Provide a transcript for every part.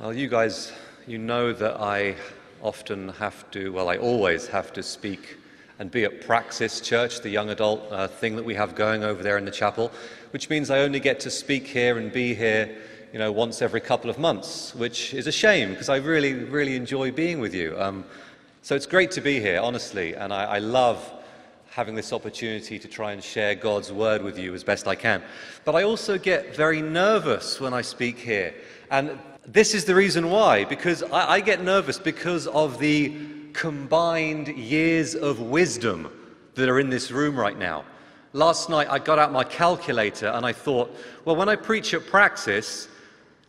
Well, you guys, you know that I often have to, well, I always have to speak and be at Praxis Church, the young adult uh, thing that we have going over there in the chapel, which means I only get to speak here and be here, you know, once every couple of months, which is a shame because I really, really enjoy being with you. Um, so it's great to be here, honestly, and I, I love having this opportunity to try and share God's word with you as best I can. But I also get very nervous when I speak here. And this is the reason why, because I, I get nervous because of the combined years of wisdom that are in this room right now. Last night I got out my calculator and I thought, well, when I preach at Praxis,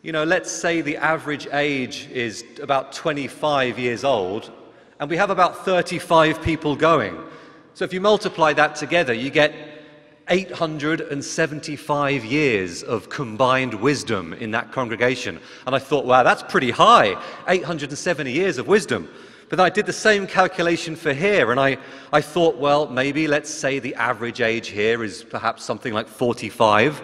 you know, let's say the average age is about 25 years old, and we have about 35 people going. So if you multiply that together, you get 875 years of combined wisdom in that congregation. And I thought, wow, that's pretty high. 870 years of wisdom. But then I did the same calculation for here, and I, I thought, well, maybe let's say the average age here is perhaps something like 45.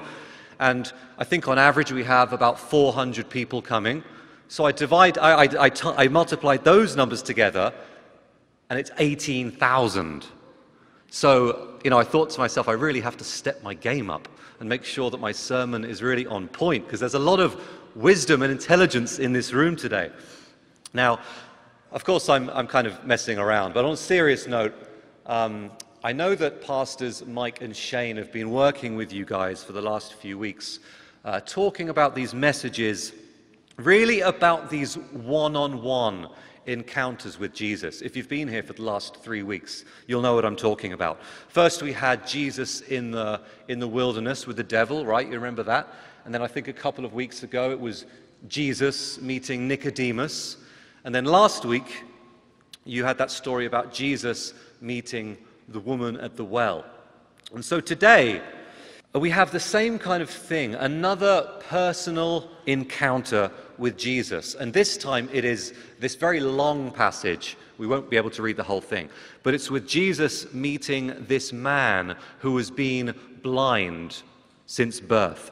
And I think on average we have about 400 people coming. So I divide, I, I, I, I multiplied those numbers together, and it's 18,000. So, you know, I thought to myself, I really have to step my game up and make sure that my sermon is really on point because there's a lot of wisdom and intelligence in this room today. Now, of course, I'm, I'm kind of messing around, but on a serious note, um, I know that pastors Mike and Shane have been working with you guys for the last few weeks, uh, talking about these messages, really about these one on one encounters with Jesus. If you've been here for the last three weeks, you'll know what I'm talking about. First, we had Jesus in the, in the wilderness with the devil, right? You remember that? And then I think a couple of weeks ago, it was Jesus meeting Nicodemus. And then last week, you had that story about Jesus meeting the woman at the well. And so today, we have the same kind of thing, another personal encounter with Jesus. And this time it is this very long passage. We won't be able to read the whole thing. But it's with Jesus meeting this man who has been blind since birth.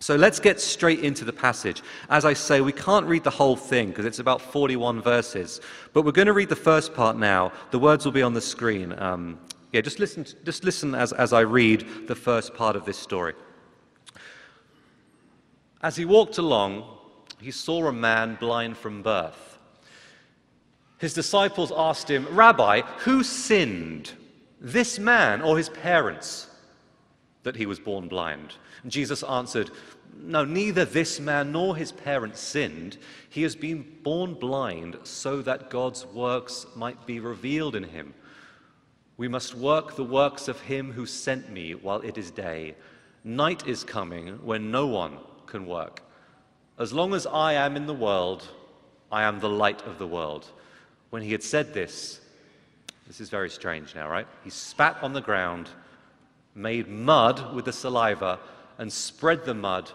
So let's get straight into the passage. As I say, we can't read the whole thing because it's about 41 verses. But we're going to read the first part now. The words will be on the screen. Um, yeah, just listen, just listen as, as I read the first part of this story. As he walked along, he saw a man blind from birth. His disciples asked him, Rabbi, who sinned, this man or his parents, that he was born blind? And Jesus answered, No, neither this man nor his parents sinned. He has been born blind so that God's works might be revealed in him. We must work the works of him who sent me while it is day. Night is coming when no one can work. As long as I am in the world, I am the light of the world. When he had said this, this is very strange now, right? He spat on the ground, made mud with the saliva, and spread the mud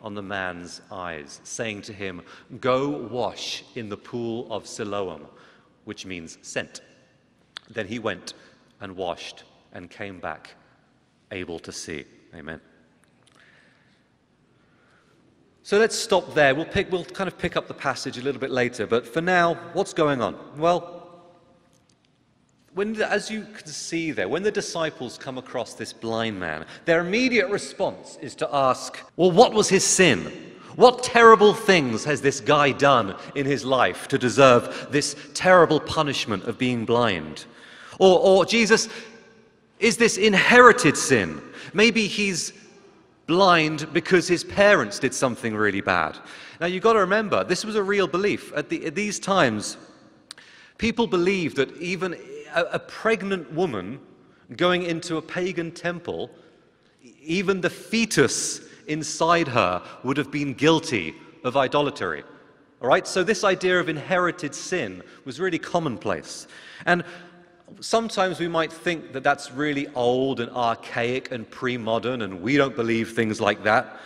on the man's eyes, saying to him, Go wash in the pool of Siloam, which means sent. Then he went and washed and came back able to see. Amen. So let's stop there. We'll, pick, we'll kind of pick up the passage a little bit later. But for now, what's going on? Well, when, as you can see there, when the disciples come across this blind man, their immediate response is to ask, Well, what was his sin? What terrible things has this guy done in his life to deserve this terrible punishment of being blind? Or, or Jesus, is this inherited sin? Maybe he's blind because his parents did something really bad. Now, you've got to remember, this was a real belief. At, the, at these times, people believed that even a, a pregnant woman going into a pagan temple, even the fetus inside her would have been guilty of idolatry. All right, so this idea of inherited sin was really commonplace. And sometimes we might think that that's really old and archaic and pre modern, and we don't believe things like that.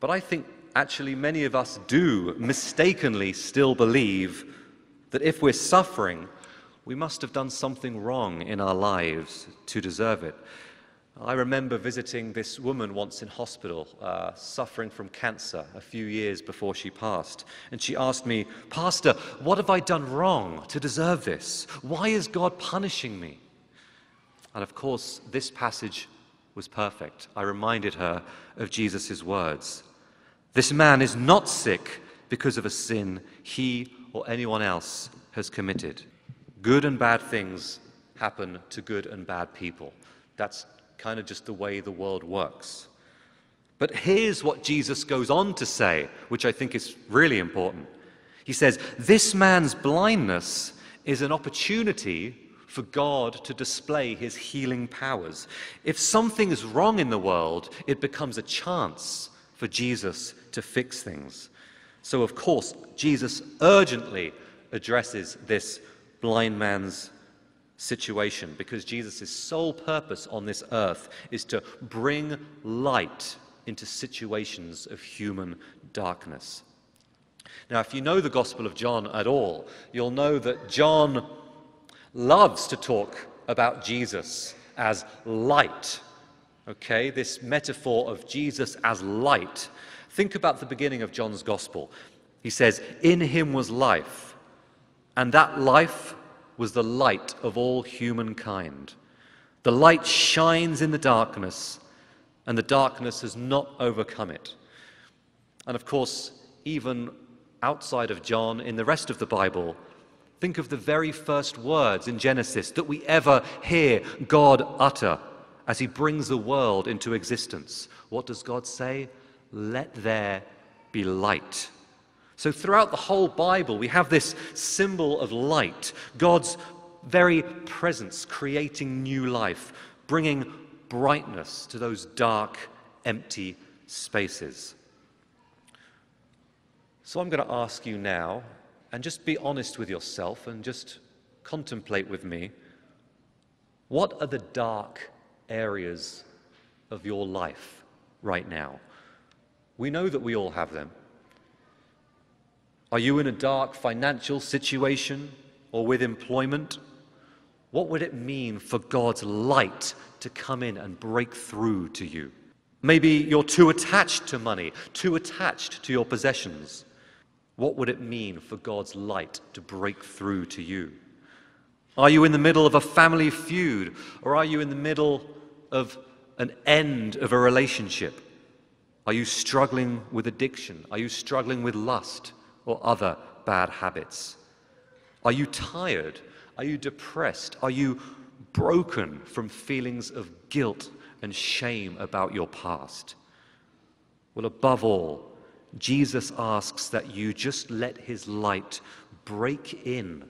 But I think actually many of us do mistakenly still believe that if we're suffering, we must have done something wrong in our lives to deserve it. I remember visiting this woman once in hospital, uh, suffering from cancer a few years before she passed. And she asked me, Pastor, what have I done wrong to deserve this? Why is God punishing me? And of course, this passage was perfect. I reminded her of Jesus' words This man is not sick because of a sin he or anyone else has committed. Good and bad things happen to good and bad people. That's kind of just the way the world works. But here's what Jesus goes on to say, which I think is really important. He says, This man's blindness is an opportunity for God to display his healing powers. If something is wrong in the world, it becomes a chance for Jesus to fix things. So, of course, Jesus urgently addresses this blind man's situation because Jesus' sole purpose on this earth is to bring light into situations of human darkness. Now, if you know the Gospel of John at all, you'll know that John loves to talk about Jesus as light. Okay, this metaphor of Jesus as light. Think about the beginning of John's Gospel. He says, In him was life, and that life was the light of all humankind. The light shines in the darkness, and the darkness has not overcome it. And of course, even outside of John, in the rest of the Bible, think of the very first words in Genesis that we ever hear God utter as he brings the world into existence. What does God say? Let there be light. So, throughout the whole Bible, we have this symbol of light, God's very presence creating new life, bringing brightness to those dark, empty spaces. So, I'm going to ask you now, and just be honest with yourself and just contemplate with me what are the dark areas of your life right now? We know that we all have them. Are you in a dark financial situation or with employment? What would it mean for God's light to come in and break through to you? Maybe you're too attached to money, too attached to your possessions. What would it mean for God's light to break through to you? Are you in the middle of a family feud or are you in the middle of an end of a relationship? Are you struggling with addiction? Are you struggling with lust? Or other bad habits? Are you tired? Are you depressed? Are you broken from feelings of guilt and shame about your past? Well, above all, Jesus asks that you just let his light break in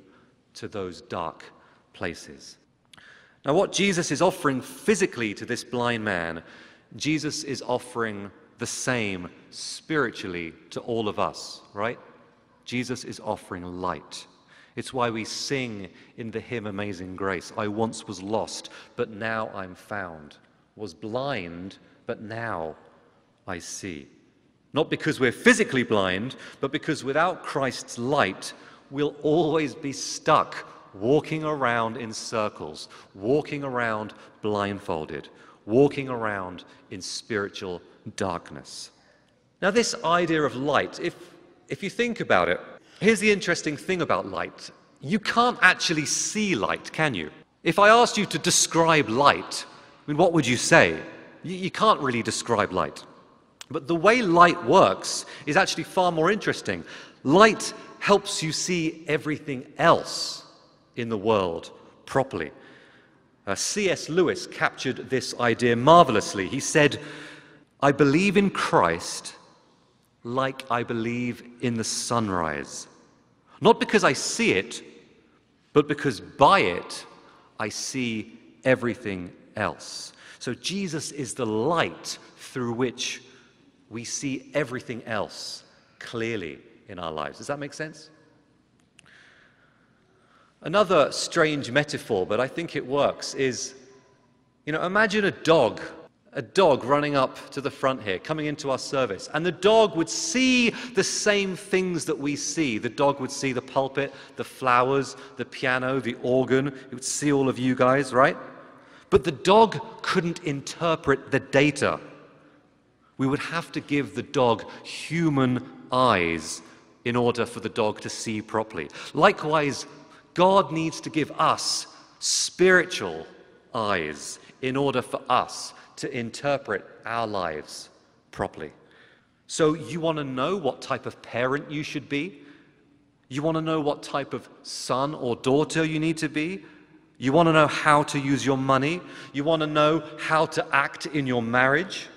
to those dark places. Now, what Jesus is offering physically to this blind man, Jesus is offering the same spiritually to all of us, right? Jesus is offering light. It's why we sing in the hymn Amazing Grace I once was lost, but now I'm found, was blind, but now I see. Not because we're physically blind, but because without Christ's light, we'll always be stuck walking around in circles, walking around blindfolded, walking around in spiritual darkness. Now, this idea of light, if if you think about it, here's the interesting thing about light. You can't actually see light, can you? If I asked you to describe light, I mean, what would you say? You, you can't really describe light. But the way light works is actually far more interesting. Light helps you see everything else in the world properly. Uh, C.S. Lewis captured this idea marvelously. He said, I believe in Christ like I believe in the sunrise. Not because I see it, but because by it I see everything else. So Jesus is the light through which we see everything else clearly in our lives. Does that make sense? Another strange metaphor, but I think it works, is you know, imagine a dog a dog running up to the front here, coming into our service, and the dog would see the same things that we see. The dog would see the pulpit, the flowers, the piano, the organ. It would see all of you guys, right? But the dog couldn't interpret the data. We would have to give the dog human eyes in order for the dog to see properly. Likewise, God needs to give us spiritual eyes in order for us to interpret our lives properly. So, you want to know what type of parent you should be? You want to know what type of son or daughter you need to be? You want to know how to use your money? You want to know how to act in your marriage?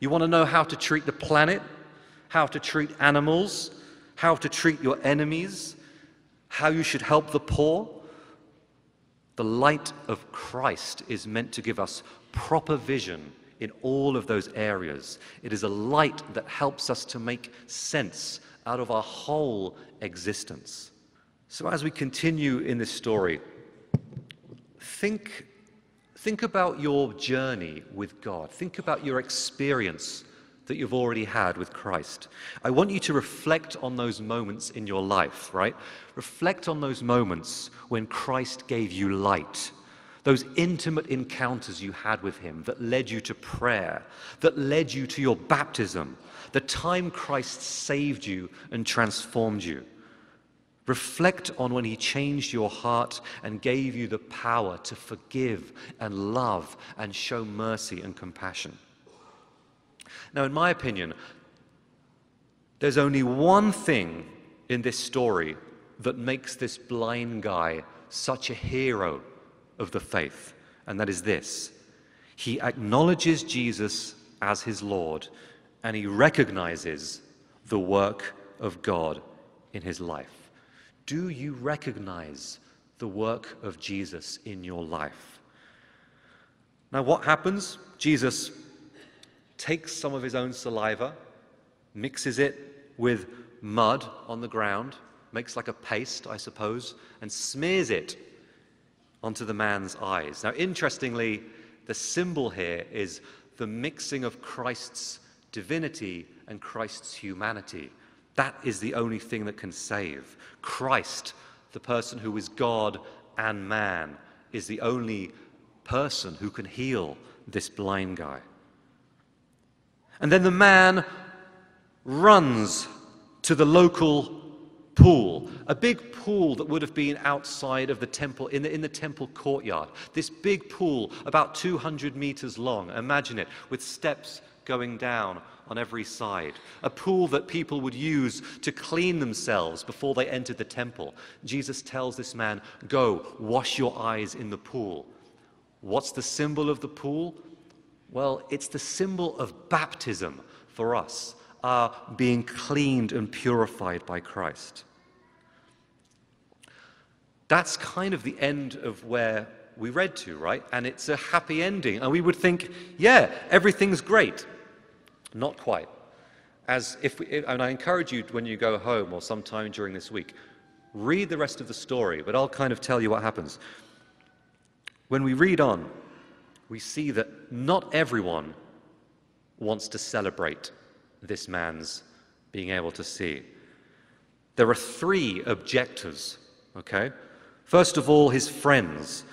You want to know how to treat the planet? How to treat animals? How to treat your enemies? How you should help the poor? The light of Christ is meant to give us proper vision in all of those areas. It is a light that helps us to make sense out of our whole existence. So, as we continue in this story, think, think about your journey with God. Think about your experience that you've already had with Christ. I want you to reflect on those moments in your life, right? Reflect on those moments when Christ gave you light those intimate encounters you had with Him that led you to prayer, that led you to your baptism, the time Christ saved you and transformed you. Reflect on when He changed your heart and gave you the power to forgive and love and show mercy and compassion. Now, in my opinion, there's only one thing in this story that makes this blind guy such a hero of the faith, and that is this he acknowledges Jesus as his Lord, and he recognizes the work of God in his life. Do you recognize the work of Jesus in your life? Now, what happens? Jesus takes some of his own saliva, mixes it with mud on the ground, makes like a paste, I suppose, and smears it onto the man's eyes. Now, interestingly, the symbol here is the mixing of Christ's divinity and Christ's humanity. That is the only thing that can save. Christ, the person who is God and man, is the only person who can heal this blind guy. And then the man runs to the local pool, a big pool that would have been outside of the temple, in the, in the temple courtyard. This big pool, about 200 meters long. Imagine it, with steps going down on every side. A pool that people would use to clean themselves before they entered the temple. Jesus tells this man, Go, wash your eyes in the pool. What's the symbol of the pool? Well, it's the symbol of baptism for us are being cleaned and purified by Christ. That's kind of the end of where we read to, right? And it's a happy ending. And we would think, yeah, everything's great. Not quite. As if, we, and I encourage you when you go home or sometime during this week, read the rest of the story, but I'll kind of tell you what happens. When we read on, we see that not everyone wants to celebrate this man's being able to see. There are three objectors, okay? First of all, his friends.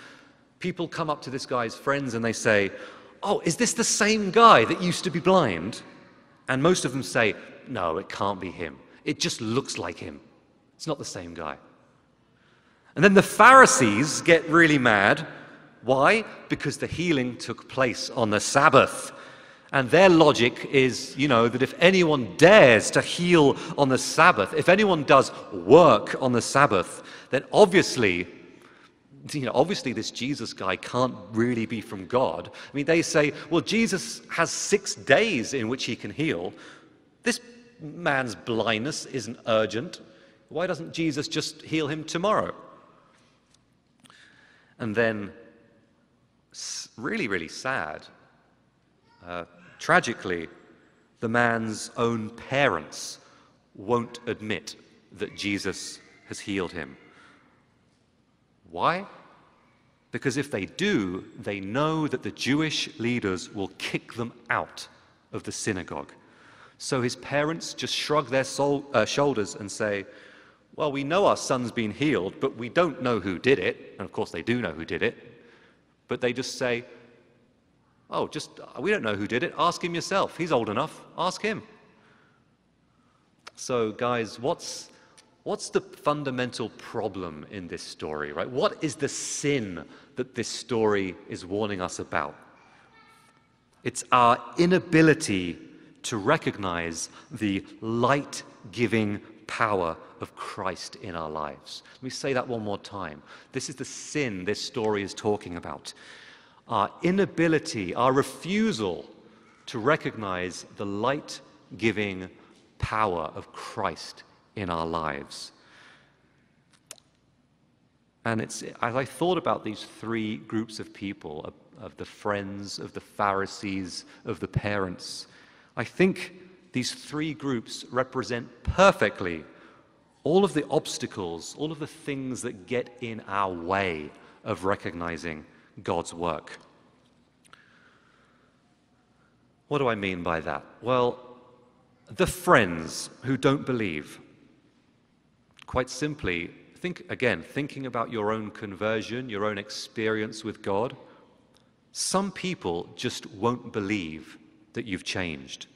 People come up to this guy's friends and they say, Oh, is this the same guy that used to be blind? And most of them say, No, it can't be him. It just looks like him. It's not the same guy. And then the Pharisees get really mad. Why? Because the healing took place on the Sabbath. And their logic is, you know, that if anyone dares to heal on the Sabbath, if anyone does work on the Sabbath, then obviously, you know, obviously this Jesus guy can't really be from God. I mean, they say, well, Jesus has six days in which he can heal. This man's blindness isn't urgent. Why doesn't Jesus just heal him tomorrow? And then, really, really sad, uh, Tragically, the man's own parents won't admit that Jesus has healed him. Why? Because if they do, they know that the Jewish leaders will kick them out of the synagogue. So his parents just shrug their soul, uh, shoulders and say, Well, we know our son's been healed, but we don't know who did it. And of course, they do know who did it. But they just say, Oh, just, we don't know who did it. Ask him yourself. He's old enough. Ask him. So, guys, what's, what's the fundamental problem in this story, right? What is the sin that this story is warning us about? It's our inability to recognize the light giving power of Christ in our lives. Let me say that one more time. This is the sin this story is talking about. Our inability, our refusal to recognize the light giving power of Christ in our lives. And it's, as I thought about these three groups of people, of, of, the friends, of the Pharisees, of the parents, I think these three groups represent perfectly all of the obstacles, all of the things that get in our way of recognizing God's work. What do I mean by that? Well, the friends who don't believe, quite simply, think again, thinking about your own conversion, your own experience with God, some people just won't believe that you've changed.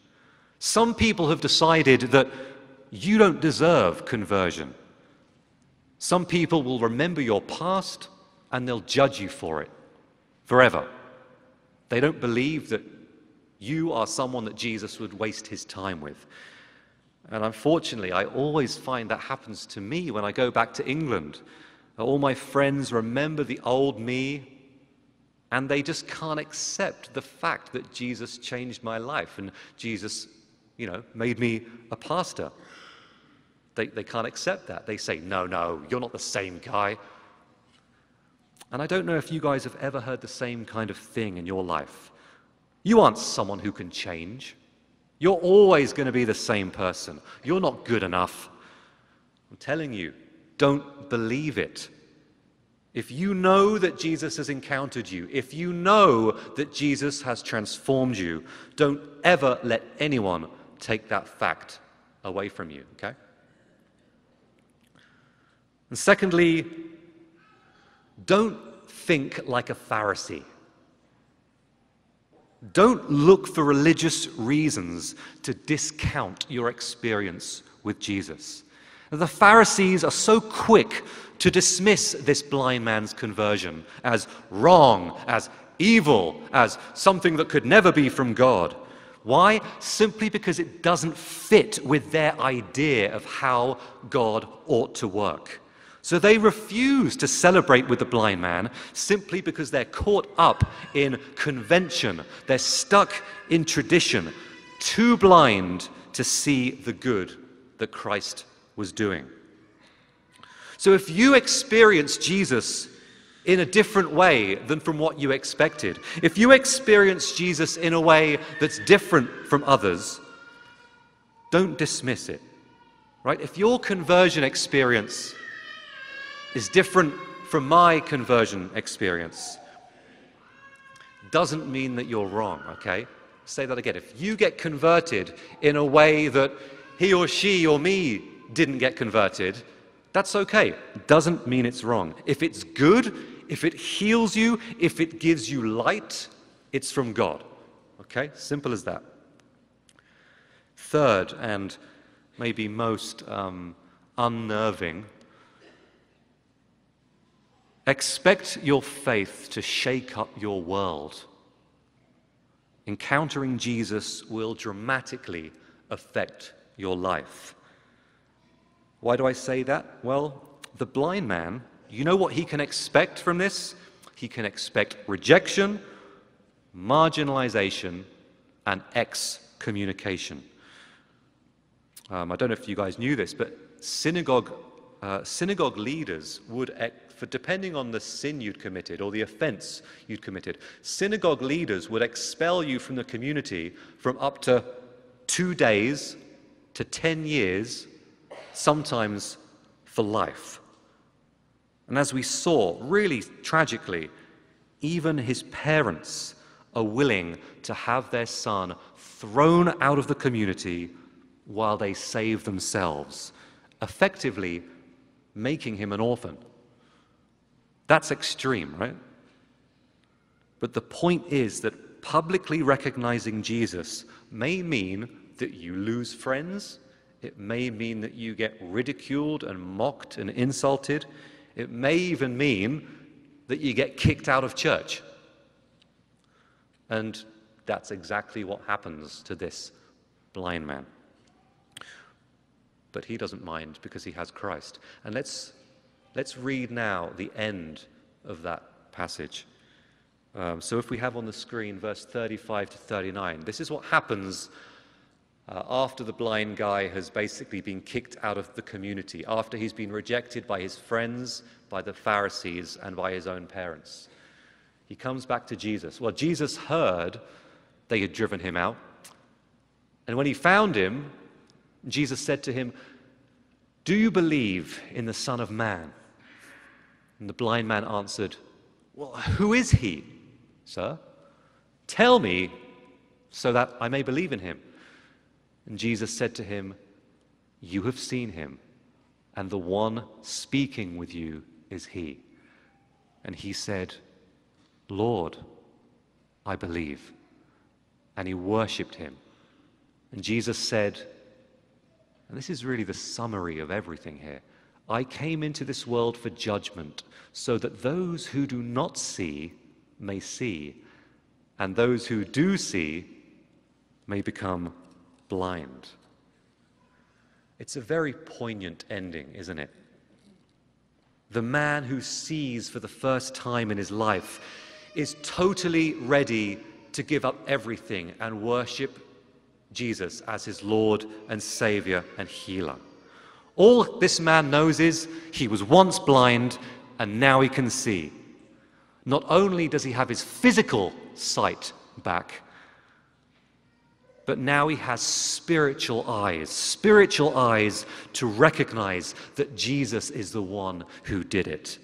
Some people have decided that you don't deserve conversion. Some people will remember your past and they'll judge you for it forever. They don't believe that you are someone that Jesus would waste his time with. And unfortunately, I always find that happens to me when I go back to England. All my friends remember the old me, and they just can't accept the fact that Jesus changed my life and Jesus, you know, made me a pastor. They, they can't accept that. They say, no, no, you're not the same guy. And I don't know if you guys have ever heard the same kind of thing in your life. You aren't someone who can change. You're always going to be the same person. You're not good enough. I'm telling you, don't believe it. If you know that Jesus has encountered you, if you know that Jesus has transformed you, don't ever let anyone take that fact away from you, okay? And secondly, don't think like a Pharisee. Don't look for religious reasons to discount your experience with Jesus. The Pharisees are so quick to dismiss this blind man's conversion as wrong, as evil, as something that could never be from God. Why? Simply because it doesn't fit with their idea of how God ought to work. So they refuse to celebrate with the blind man simply because they're caught up in convention. They're stuck in tradition, too blind to see the good that Christ was doing. So if you experience Jesus in a different way than from what you expected, if you experience Jesus in a way that's different from others, don't dismiss it. Right? If your conversion experience is different from my conversion experience doesn't mean that you're wrong, okay? Say that again. If you get converted in a way that he or she or me didn't get converted, that's okay. Doesn't mean it's wrong. If it's good, if it heals you, if it gives you light, it's from God. Okay? Simple as that. Third, and maybe most um, unnerving Expect your faith to shake up your world. Encountering Jesus will dramatically affect your life. Why do I say that? Well, the blind man, you know what he can expect from this? He can expect rejection, marginalization, and excommunication. Um, I don't know if you guys knew this, but synagogue, uh, synagogue leaders would for depending on the sin you'd committed or the offense you'd committed, synagogue leaders would expel you from the community from up to two days to 10 years, sometimes for life. And as we saw, really tragically, even his parents are willing to have their son thrown out of the community while they save themselves, effectively making him an orphan. That's extreme, right? But the point is that publicly recognizing Jesus may mean that you lose friends. It may mean that you get ridiculed and mocked and insulted. It may even mean that you get kicked out of church. And that's exactly what happens to this blind man. But he doesn't mind because he has Christ. And let's, let's read now the end of that passage. Um, so if we have on the screen verse 35 to 39, this is what happens uh, after the blind guy has basically been kicked out of the community, after he's been rejected by his friends, by the Pharisees, and by his own parents. He comes back to Jesus. Well, Jesus heard they had driven him out. And when he found him, Jesus said to him, Do you believe in the Son of Man? And the blind man answered, Well, who is he, sir? Tell me so that I may believe in him. And Jesus said to him, You have seen him, and the one speaking with you is he. And he said, Lord, I believe. And he worshipped him. And Jesus said, and this is really the summary of everything here I came into this world for judgment, so that those who do not see may see, and those who do see may become blind. It's a very poignant ending, isn't it? The man who sees for the first time in his life is totally ready to give up everything and worship Jesus as his Lord and Savior and healer. All this man knows is he was once blind and now he can see. Not only does he have his physical sight back, but now he has spiritual eyes, spiritual eyes to recognize that Jesus is the one who did it.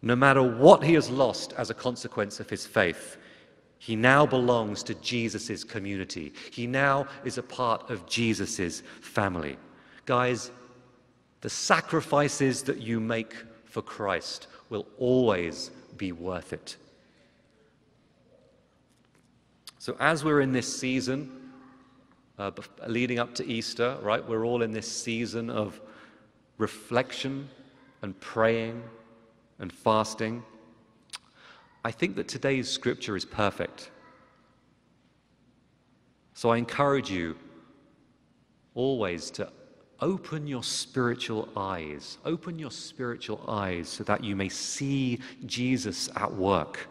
No matter what he has lost as a consequence of his faith, he now belongs to Jesus' community. He now is a part of Jesus' family. Guys, the sacrifices that you make for Christ will always be worth it. So, as we're in this season, uh, leading up to Easter, right, we're all in this season of reflection and praying and fasting. I think that today's scripture is perfect. So I encourage you always to open your spiritual eyes. Open your spiritual eyes so that you may see Jesus at work.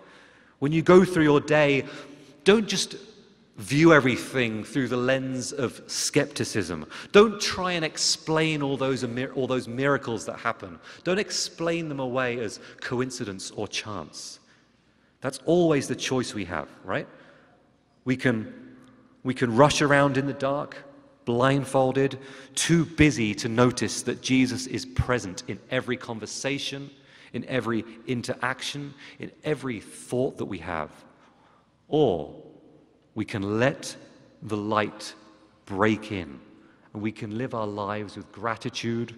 When you go through your day, don't just view everything through the lens of skepticism. Don't try and explain all those, all those miracles that happen. Don't explain them away as coincidence or chance. That's always the choice we have, right? We can, we can rush around in the dark, blindfolded, too busy to notice that Jesus is present in every conversation, in every interaction, in every thought that we have. Or we can let the light break in and we can live our lives with gratitude.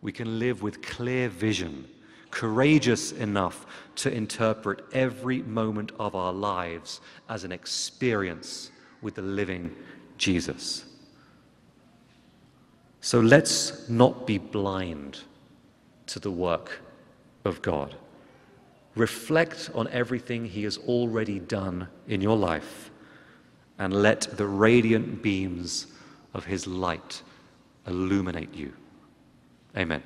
We can live with clear vision, courageous enough to interpret every moment of our lives as an experience with the living Jesus. So let's not be blind to the work of God. Reflect on everything He has already done in your life and let the radiant beams of His light illuminate you. Amen.